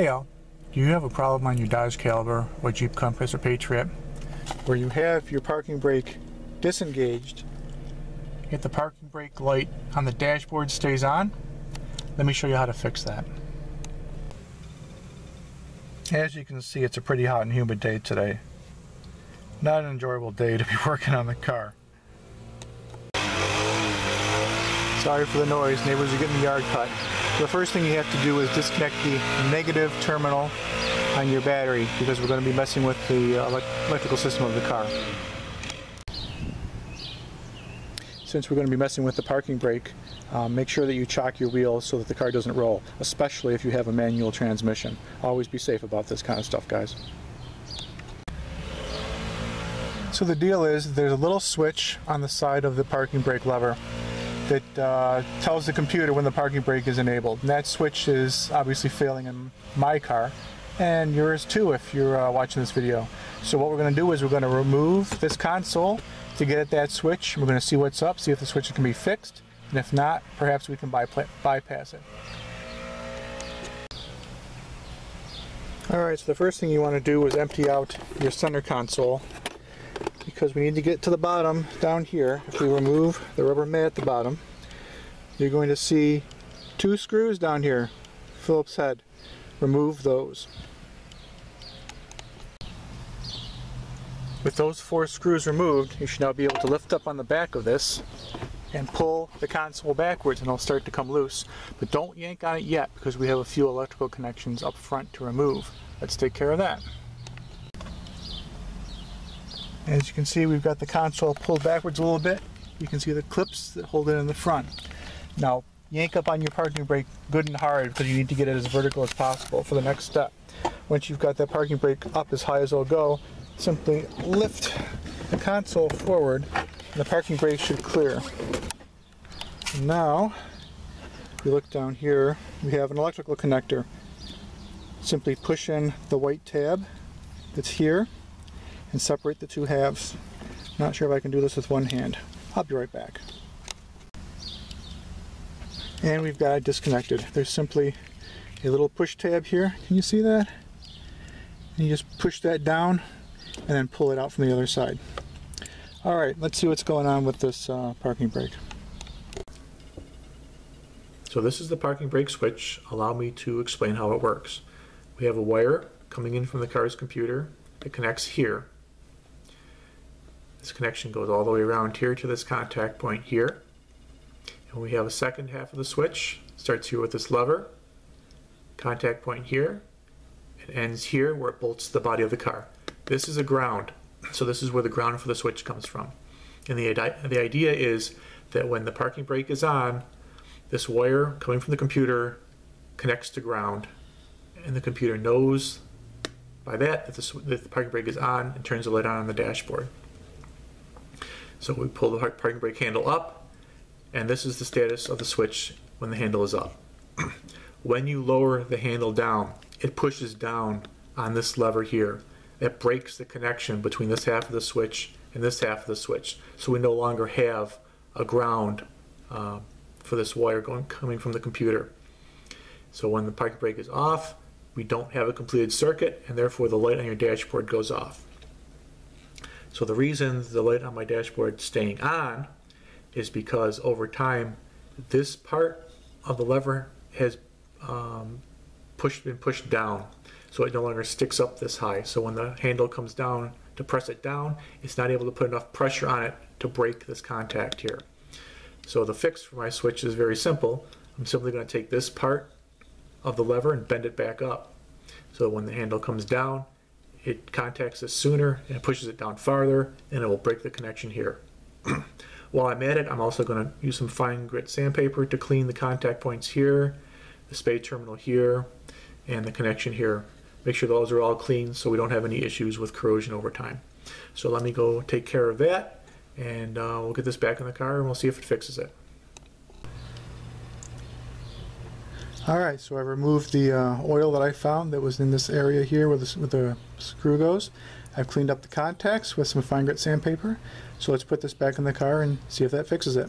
Hey all, do you have a problem on your Dodge Caliber or Jeep Compass or Patriot where you have your parking brake disengaged yet the parking brake light on the dashboard stays on? Let me show you how to fix that. As you can see it's a pretty hot and humid day today. Not an enjoyable day to be working on the car. Sorry for the noise, neighbors are getting the yard cut. The first thing you have to do is disconnect the negative terminal on your battery because we're going to be messing with the uh, electrical system of the car. Since we're going to be messing with the parking brake, um, make sure that you chock your wheels so that the car doesn't roll, especially if you have a manual transmission. Always be safe about this kind of stuff, guys. So the deal is there's a little switch on the side of the parking brake lever that uh, tells the computer when the parking brake is enabled. And that switch is obviously failing in my car and yours too if you're uh, watching this video. So what we're going to do is we're going to remove this console to get at that switch. We're going to see what's up, see if the switch can be fixed, and if not, perhaps we can bypass it. Alright, so the first thing you want to do is empty out your center console because we need to get to the bottom down here. If we remove the rubber mat at the bottom, you're going to see two screws down here, Phillips head. Remove those. With those four screws removed, you should now be able to lift up on the back of this and pull the console backwards and it'll start to come loose. But don't yank on it yet because we have a few electrical connections up front to remove. Let's take care of that. As you can see, we've got the console pulled backwards a little bit. You can see the clips that hold it in the front. Now, yank up on your parking brake good and hard because you need to get it as vertical as possible for the next step. Once you've got that parking brake up as high as it'll go, simply lift the console forward and the parking brake should clear. Now, if you look down here, we have an electrical connector. Simply push in the white tab that's here and separate the two halves. Not sure if I can do this with one hand. I'll be right back. And we've got it disconnected. There's simply a little push tab here. Can you see that? And you just push that down and then pull it out from the other side. Alright, let's see what's going on with this uh, parking brake. So this is the parking brake switch. Allow me to explain how it works. We have a wire coming in from the car's computer It connects here this connection goes all the way around here to this contact point here. And we have a second half of the switch. Starts here with this lever, contact point here. It ends here where it bolts the body of the car. This is a ground. So this is where the ground for the switch comes from. And the, the idea is that when the parking brake is on, this wire coming from the computer connects to ground. And the computer knows by that that the, that the parking brake is on and turns the light on on the dashboard. So we pull the parking brake handle up, and this is the status of the switch when the handle is up. when you lower the handle down, it pushes down on this lever here. It breaks the connection between this half of the switch and this half of the switch. So we no longer have a ground uh, for this wire going coming from the computer. So when the parking brake is off, we don't have a completed circuit and therefore the light on your dashboard goes off. So the reason the light on my dashboard staying on is because over time this part of the lever has um, pushed been pushed down so it no longer sticks up this high. So when the handle comes down to press it down, it's not able to put enough pressure on it to break this contact here. So the fix for my switch is very simple. I'm simply going to take this part of the lever and bend it back up. So when the handle comes down, it contacts this sooner and pushes it down farther and it will break the connection here. While I'm at it, I'm also going to use some fine grit sandpaper to clean the contact points here, the spade terminal here, and the connection here. Make sure those are all clean so we don't have any issues with corrosion over time. So let me go take care of that and uh, we'll get this back in the car and we'll see if it fixes it. Alright, so I removed the uh, oil that I found that was in this area here where, this, where the screw goes. I've cleaned up the contacts with some fine grit sandpaper. So let's put this back in the car and see if that fixes it.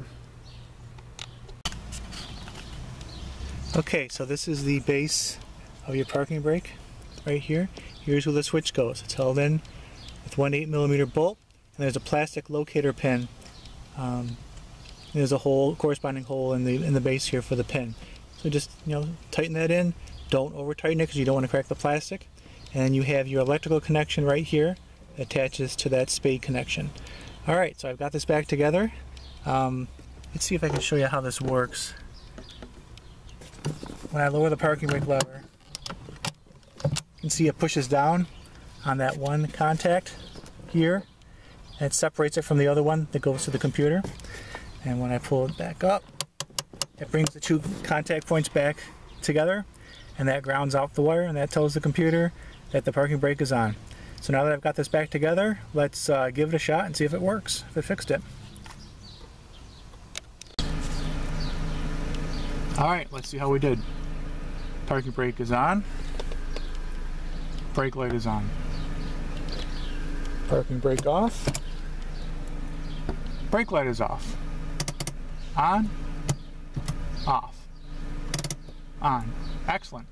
Okay, so this is the base of your parking brake, right here. Here's where the switch goes. It's held in with one 8 millimeter bolt, and there's a plastic locator pin. Um, there's a hole, corresponding hole in the in the base here for the pin. So just you know tighten that in. Don't over tighten it because you don't want to crack the plastic. And you have your electrical connection right here attaches to that spade connection. All right, so I've got this back together. Um, let's see if I can show you how this works. When I lower the parking brake lever, you can see it pushes down on that one contact here. And it separates it from the other one that goes to the computer. And when I pull it back up, it brings the two contact points back together and that grounds out the wire and that tells the computer that the parking brake is on. So now that I've got this back together, let's uh, give it a shot and see if it works, if it fixed it. All right, let's see how we did. Parking brake is on. Brake light is on. Parking brake off. Brake light is off. On. Off. On. Excellent.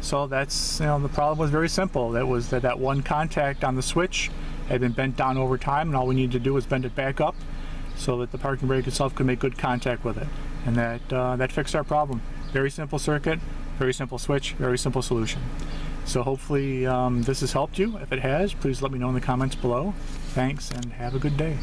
So that's you know the problem was very simple. That was that that one contact on the switch had been bent down over time, and all we needed to do was bend it back up so that the parking brake itself could make good contact with it, and that uh, that fixed our problem. Very simple circuit, very simple switch, very simple solution. So hopefully um, this has helped you. If it has, please let me know in the comments below. Thanks, and have a good day.